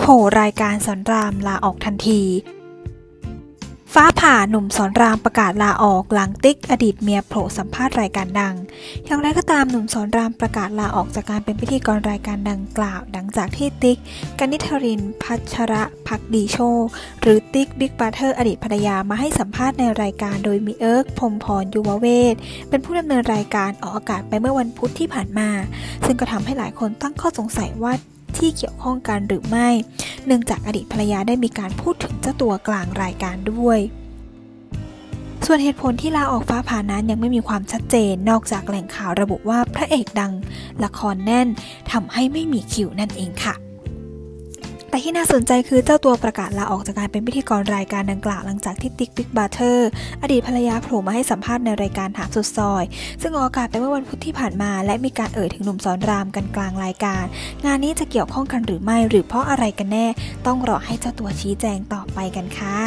โผล่รายการศรรามลาออกทันที ฟ้าผ่าหนุ่มศรรามประกาศลาออกหลังติ๊กอดีตเมียโผล่สัมภาษณ์รายการดัง อย่างไรก็ตามหนุ่มศรรามประกาศลาออกจากการเป็นพิธีกรรายการดังกล่าวดังจากที่ติ๊กกนิษฐรินทร์ พัชรภักดีโชติ หรือติ๊กบิ๊กบราเธอร์อดีตภรรยามาให้สัมภาษณ์ในรายการโดยมีเอิ๊กพรหมพรยูวะเวสเป็นผู้ดำเนินรายการออกอากาศไปเมื่อวันพุธที่ผ่านมา ซึ่งก็ทำให้หลายคนตั้งข้อสงสัยว่า ที่เกี่ยวข้องกันหรือไม่ เนื่องจากอดีตภรรยาได้มีการพูดถึงเจ้าตัวกลางรายการด้วย ส่วนเหตุผลที่ลาออกฟ้าผ่านั้นยังไม่มีความชัดเจน นอกจากแหล่งข่าวระบุว่าพระเอกดัง ละครแน่นทำให้ไม่มีคิวนั่นเองค่ะ แต่ที่น่าสนใจคือเจ้าตัวประกาศลาออกจากการเป็นพิธีกรรายการดังกล่าวหลังจากที่ติ๊กบิ๊กบราเธอร์อดีตภรรยาโผล่มาให้สัมภาษณ์ในรายการถามสุดซอย ซึ่งออกอากาศไปเมื่อวันพุธที่ผ่านมา และมีการเอ่ยถึงหนุ่มสอนรามกันกลางรายการ งานนี้จะเกี่ยวข้องกันหรือไม่หรือเพราะอะไรกันแน่ ต้องรอให้เจ้าตัวชี้แจงต่อไปกันค่ะ